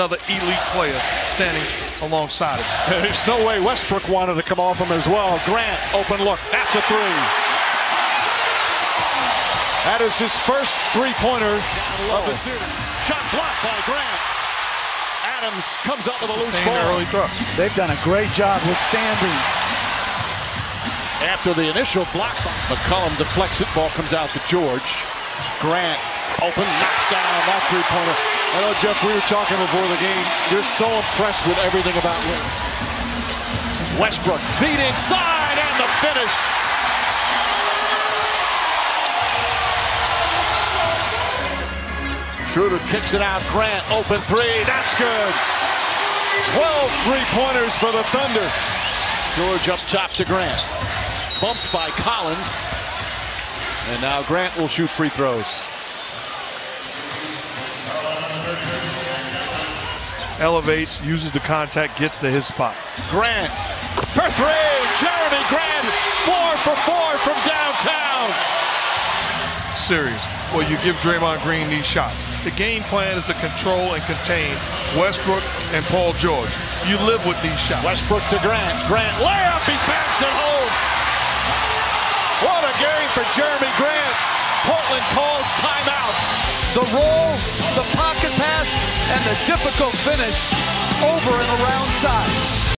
another elite player standing alongside him. There's no way Westbrook wanted to come off him as well. Grant, open look. That's a three. That is his first three-pointer of the series. Shot blocked by Grant. Adams comes up with a loose ball. early throw. They've done a great job withstanding. After the initial block, McCollum deflects it. Ball comes out to George. Grant open, knocks down that three-pointer. I know, Jeff, we were talking before the game. You're so impressed with everything about him. Westbrook feed inside and the finish. Schroeder kicks it out. Grant open three. That's good. 12 three-pointers for the Thunder. George up top to Grant. Bumped by Collins. And now Grant will shoot free throws. Elevates, uses the contact, gets to his spot. Grant for three. Jerami Grant, four for four from downtown. Series Well, you give Draymond Green these shots. The game plan is to control and contain Westbrook and Paul George. You live with these shots. Westbrook to Grant. Grant layup. He banks it home. What a game for Jerami Grant. The roll, the pocket pass, and the difficult finish over and around size.